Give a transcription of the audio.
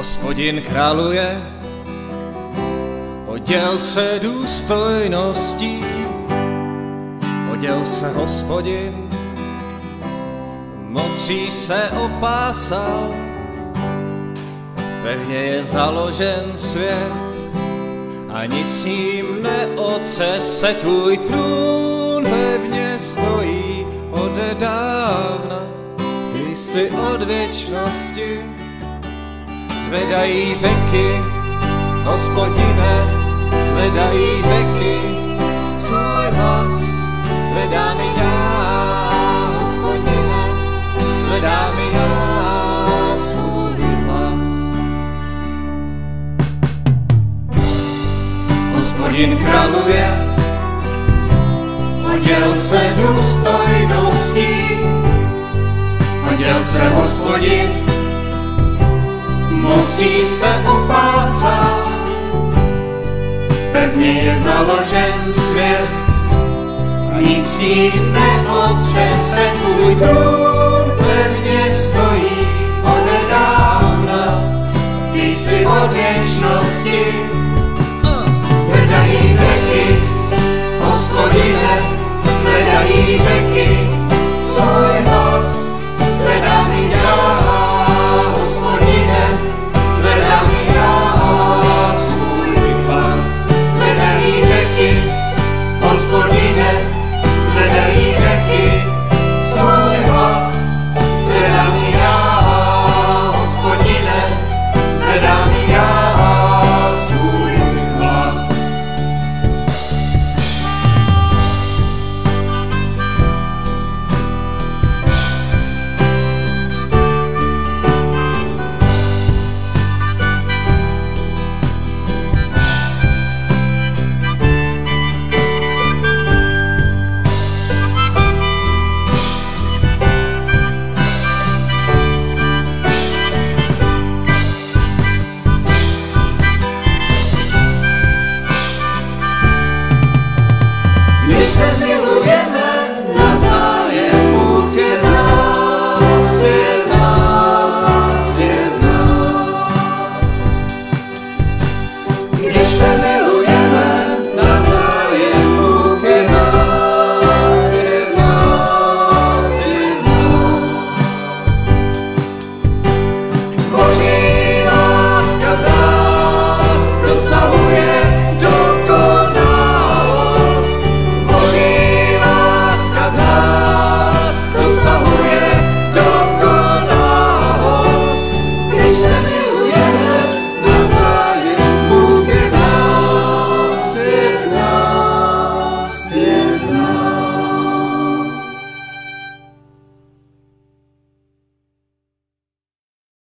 Hospodin králuje, oděl se důstojností, oděl se hospodin, mocí se opásal, pevně je založen svět a nic ním neotřese tvůj trůn pevně stojí od dávna, ty jsi od věčnosti zvedají řeky, hospodine, zvedají řeky, svůj hlas, zvedá mi já, hospodine, zvedá mi já. Hospodin králuje, oděl se důstojností, oděl se hospodin, mocí se upásat. Pevně je založen svět, nic jí neotřese, tvůj trůn pevně stojí ode dávna, ty jsi od věčnosti. Hm. Zvedají řeky, hospodine,